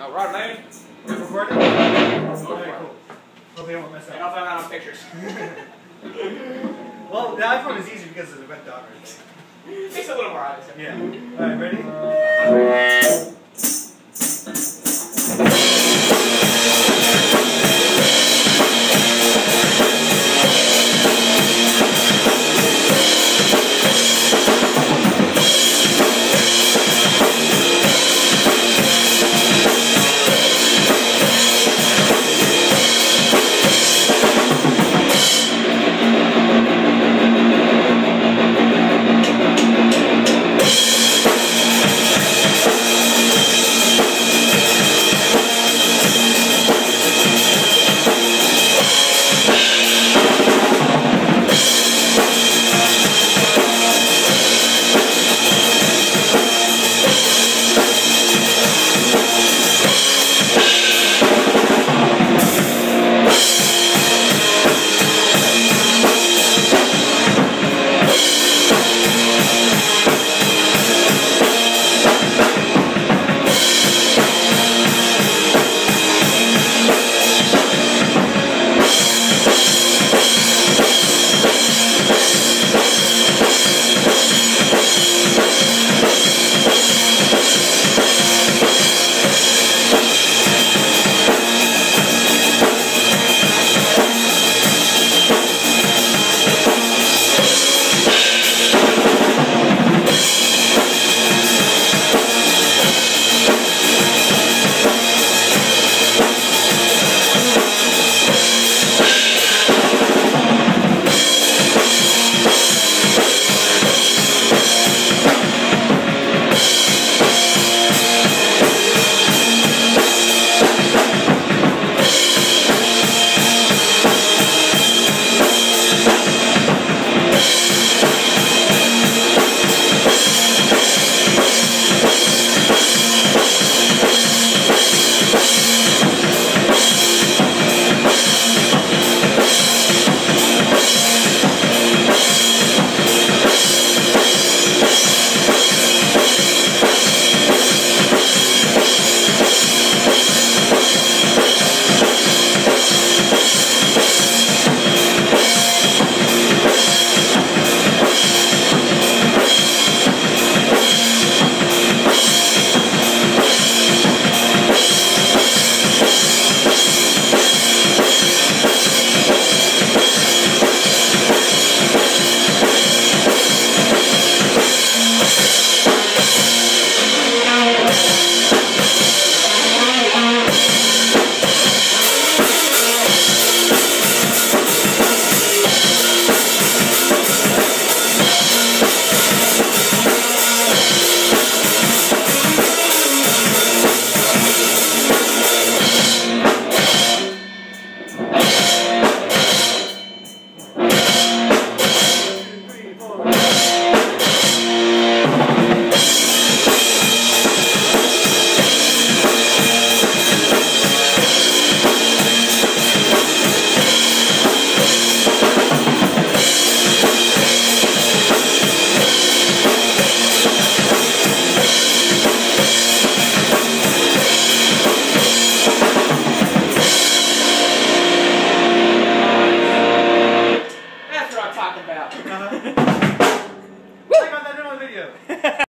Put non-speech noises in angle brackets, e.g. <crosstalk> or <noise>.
All right, man. We're recording? Okay, cool. Hopefully, I won't mess And up. I'll find out on pictures. <laughs> Well, the iPhone is easy because it's a wet dog. Makes it a little more obvious. Yeah. Alright, ready? <laughs>